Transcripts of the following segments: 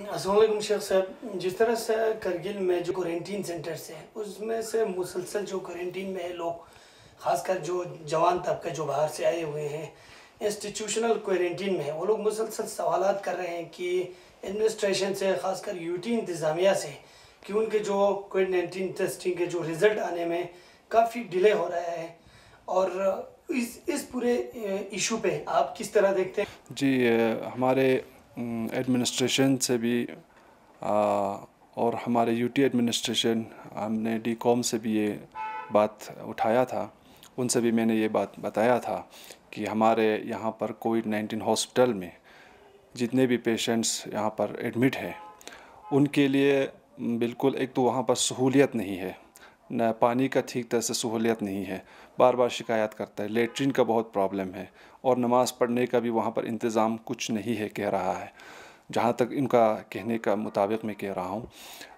असलम शेख साहब, जिस तरह से करगिल में जो क्वारंटीन सेंटर्स हैं, उसमें से मुसलसल जो क्वारंटीन में है लोग, खासकर जो जवान तबके जो बाहर से आए हुए हैं इंस्टीट्यूशनल क्वारंटीन में है, वो लोग मुसलसल सवाल कर रहे हैं कि एडमिनिस्ट्रेशन से, खासकर यूटी इंतज़ामिया से, कि उनके जो कोविड नाइन्टीन टेस्टिंग के जो रिज़ल्ट आने में काफ़ी डिले हो रहा है। और इस इस पूरे इशू पे आप किस तरह देखते हैं? जी हमारे एडमिनिस्ट्रेशन से भी आ, और हमारे यूटी एडमिनिस्ट्रेशन हमने डी कॉम से भी ये बात उठाया था। उनसे भी मैंने ये बात बताया था कि हमारे यहाँ पर कोविड नाइन्टीन हॉस्पिटल में जितने भी पेशेंट्स यहाँ पर एडमिट हैं उनके लिए बिल्कुल एक तो वहाँ पर सहूलियत नहीं है। न, पानी का ठीक तरह से सहूलियत नहीं है। बार बार शिकायत करता है, लेटरिन का बहुत प्रॉब्लम है और नमाज़ पढ़ने का भी वहाँ पर इंतज़ाम कुछ नहीं है, कह रहा है। जहाँ तक इनका कहने का मुताबिक मैं कह रहा हूँ।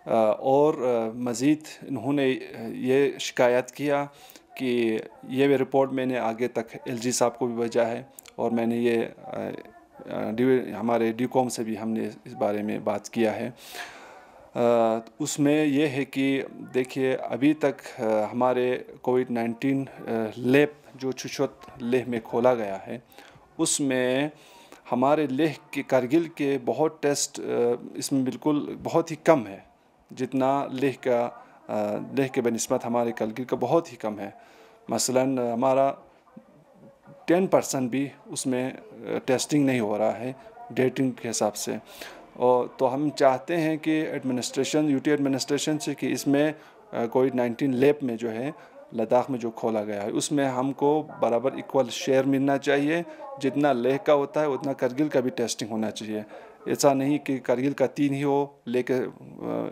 और मज़ीद इन्होंने ये शिकायत किया कि ये रिपोर्ट मैंने आगे तक एलजी साहब को भी भेजा है और मैंने ये हमारे डी कॉम से भी हमने इस बारे में बात किया है। उसमें यह है कि देखिए, अभी तक हमारे कोविड नाइन्टीन लेब जो छुछत लेह में खोला गया है, उसमें हमारे लेह के कारगिल के बहुत टेस्ट इसमें बिल्कुल बहुत ही कम है, जितना लेह का लेह के बनस्बत हमारे कारगिल का बहुत ही कम है। मसलन हमारा टेन परसेंट भी उसमें टेस्टिंग नहीं हो रहा है, डेटिंग के हिसाब से। और तो हम चाहते हैं कि एडमिनिस्ट्रेशन यूटी एडमिनिस्ट्रेशन से कि इसमें कोविड नाइन्टीन लेब में जो है, लद्दाख में जो खोला गया है, उसमें हमको बराबर इक्वल शेयर मिलना चाहिए। जितना लेह का होता है, उतना करगिल का भी टेस्टिंग होना चाहिए। ऐसा नहीं कि करगिल का तीन ही हो, लेके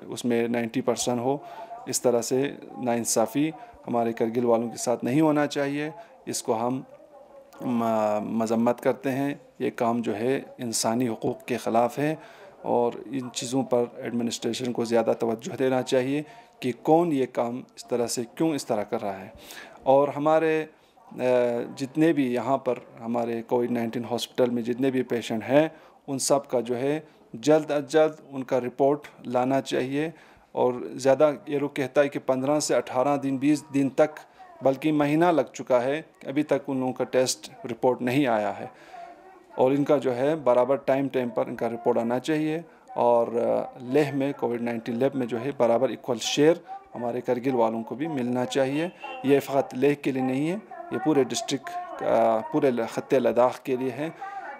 उसमें नाइन्टी परसेंट हो। इस तरह से नाइंसाफ़ी हमारे करगिल वालों के साथ नहीं होना चाहिए। इसको हम मजम्मत करते हैं। ये काम जो है, इंसानी हकूक़ के ख़िलाफ़ है। और इन चीज़ों पर एडमिनिस्ट्रेशन को ज़्यादा तवज्जो देना चाहिए कि कौन ये काम इस तरह से क्यों इस तरह कर रहा है। और हमारे जितने भी यहाँ पर हमारे कोविड नाइन्टीन हॉस्पिटल में जितने भी पेशेंट हैं, उन सब का जो है जल्द अज जल्द उनका रिपोर्ट लाना चाहिए। और ज़्यादा ये लोग कहता है कि पंद्रह से अठारह दिन, बीस दिन तक, बल्कि महीना लग चुका है अभी तक उन लोगों का टेस्ट रिपोर्ट नहीं आया है। और इनका जो है बराबर टाइम टाइम पर इनका रिपोर्ट आना चाहिए और लेह में कोविड नाइन्टीन लेब में जो है बराबर इक्वल शेयर हमारे करगिल वालों को भी मिलना चाहिए। ये फ़कत लेह के लिए नहीं है, ये पूरे डिस्ट्रिक्ट पूरे ख़त लद्दाख के लिए है।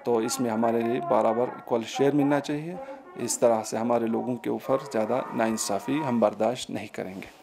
तो इसमें हमारे लिए बराबर इक्वल शेयर मिलना चाहिए। इस तरह से हमारे लोगों के ऊपर ज़्यादा नाइंसाफ़ी हम बर्दाश्त नहीं करेंगे।